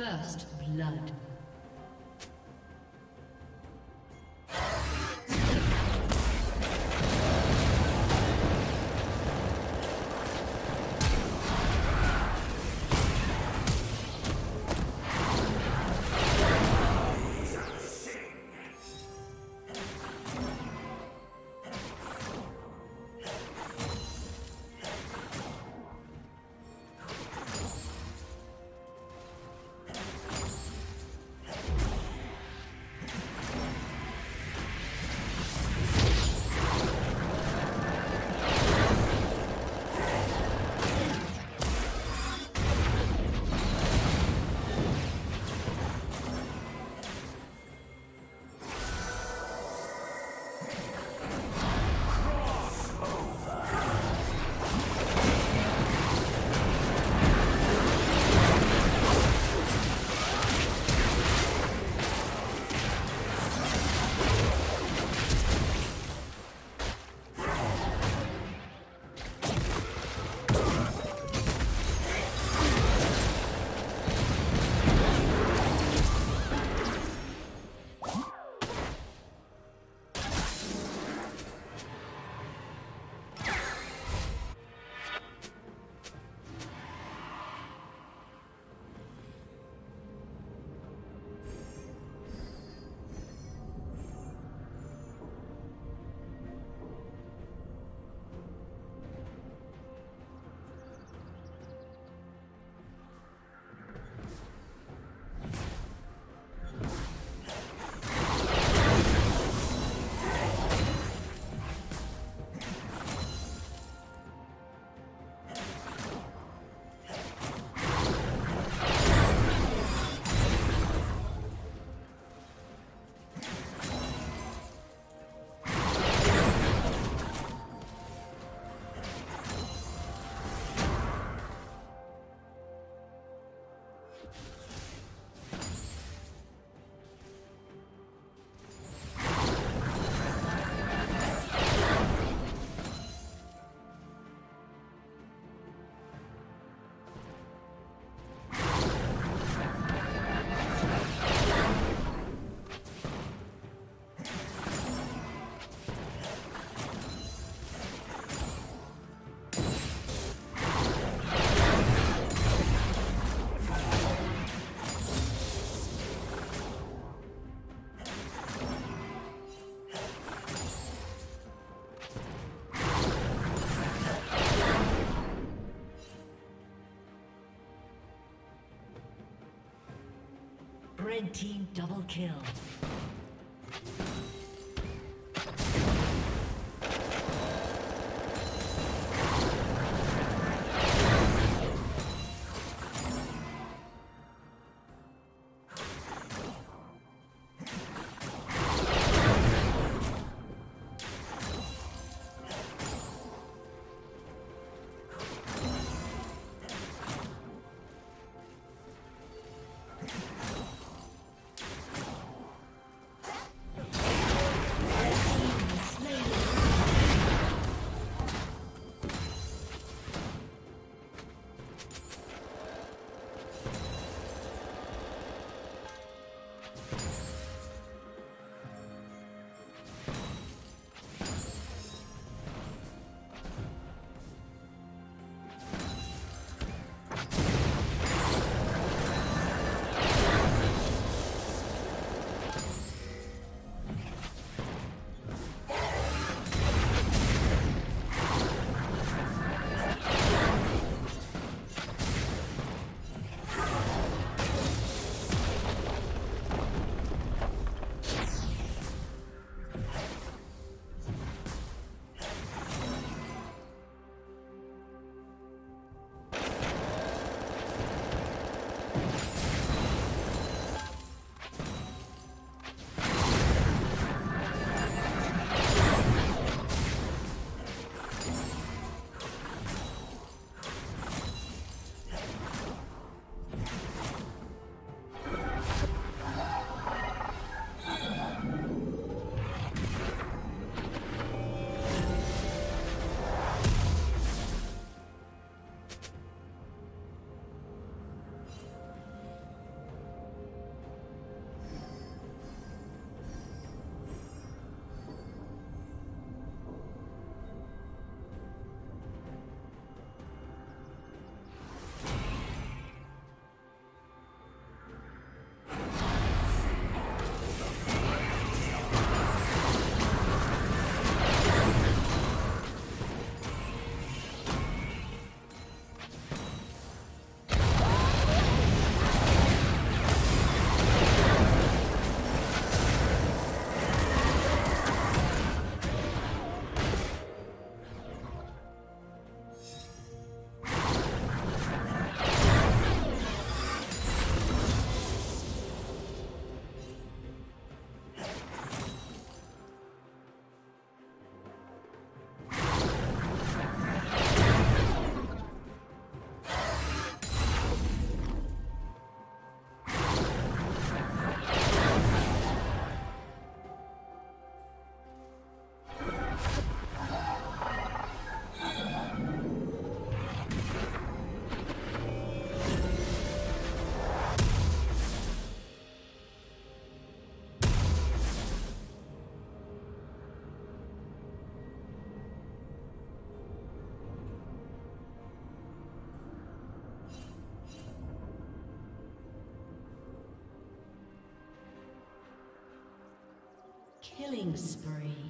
First blood. Team double kill. Killing spree.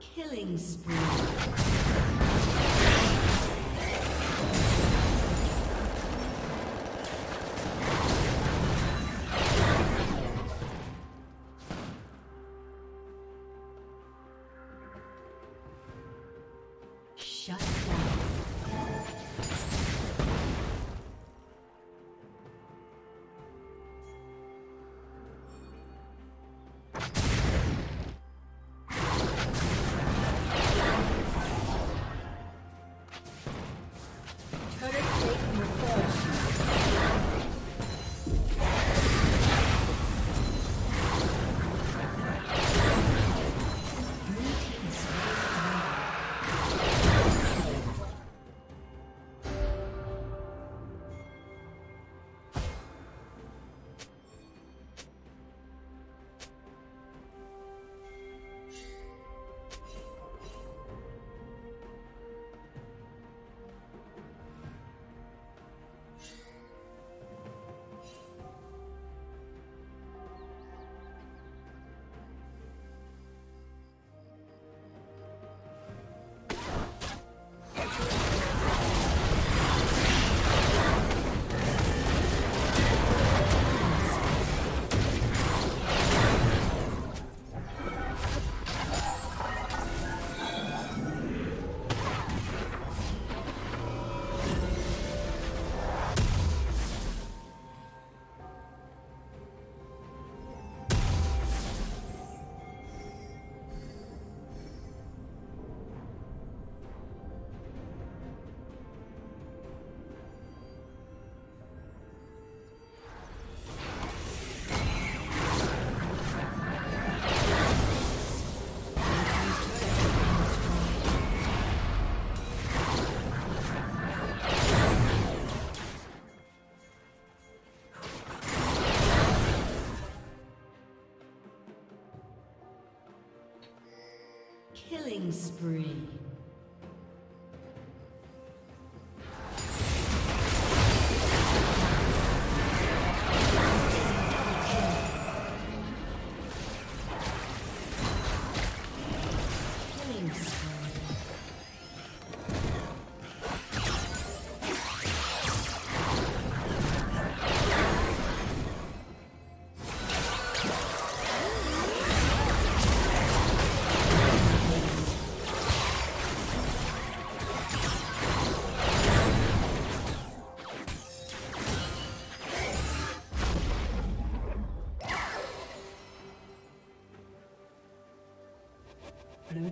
Killing spree. Spree.